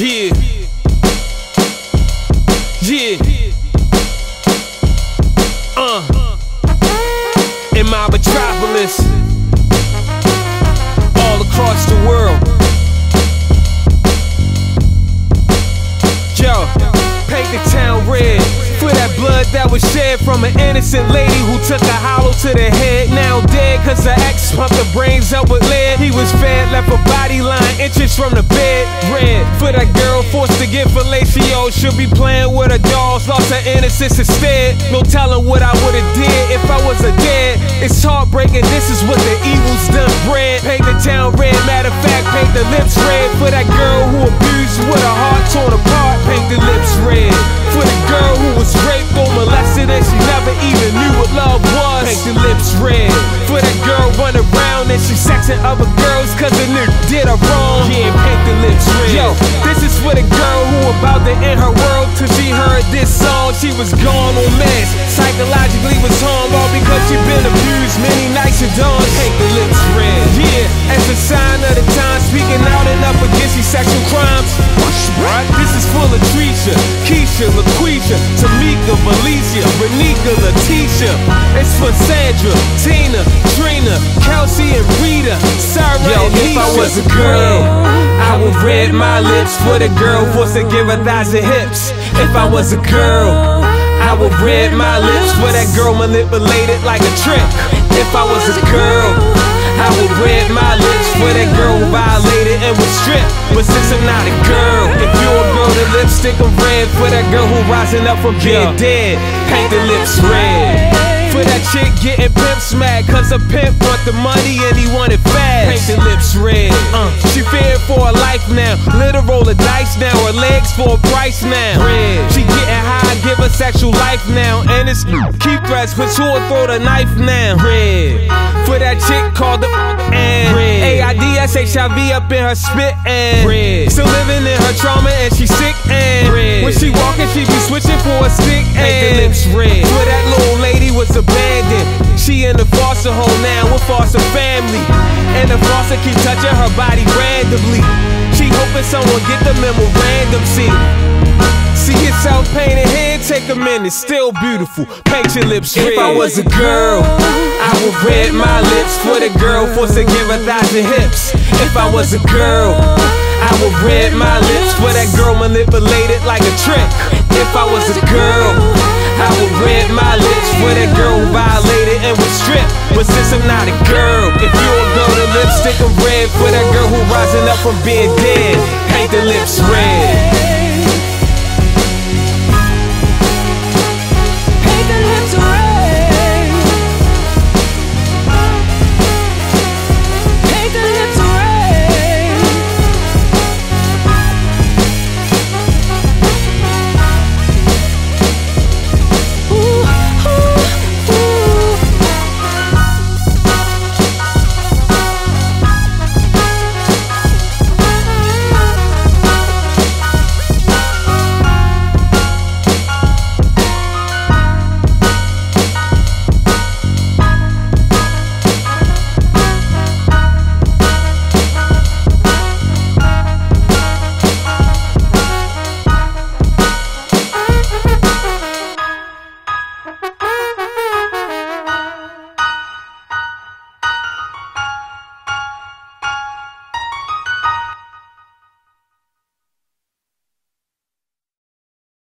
Yeah. Yeah. Blood that was shed from an innocent lady who took a hollow to the head. Now dead, cause her ex pumped the brains up with lead. He was fed, left a body line inches from the bed. Red. For that girl forced to get fellatio. Should be playing with her dolls, lost her innocence instead. No telling what I would've did if I was a dead. It's heartbreaking, this is what the evil's done bred. Paint the town red, matter of fact, paint the lips red. For that girl who abused with her heart torn apart, paint the lips red. For the paint the lips red. For that girl run around and she sexing other girls cause a nigga did her wrong, yeah, paint the lips red. Yo, this is for the girl who about to end her world till she heard this song. She was gone on meds, psychologically was harmed all because she been abused many nights and dawns. Paint the lips red. Yeah, as a sign of the time, speaking out and up against these sexual crimes. What? This is full of Trisha, Keisha, LaQuisha, Tamika, Felicia, Renika, Leticia. It's for Sandra, Tina, Trina, Kelsey, and Rita, Sarah, Yo, and if I was a girl, I would red my lips for the girl forced to give a thousand and hips. If I was a girl, I would red my lips for that girl manipulated like a trick. If I was a girl, I would red my lips for that girl violated and was stripped. But since I'm not a girl, lipstick I'm red for that girl who rising up from being dead. Paint the lips red. For that chick getting pimp smack Cause a pimp want the money and he want it fast. Paint the lips red. Uh, She feared for her life now. Her roll of dice now. Her legs for a price now. Red. She getting high, give her sexual life now. And it's keep threats But she'll throw the knife now. Red. For that chick called the and Red. AIDS up in her spit. And Red red. For that little lady was abandoned. She in the foster home now with foster family. And the foster keep touching her body randomly. She hoping someone get the memorandum. See, see yourself painted head, take a minute, still beautiful. Paint your lips red. If I was a girl, I would red my lips for the girl forced to give a thousand hips. If I was a girl, I would red my lips for that girl manipulated like a trick. If I was a girl, and was stripped. But since I'm not a girl, if you're a girl, the lipstick I'm red for that girl who rising up from being dead. Paint the lips red.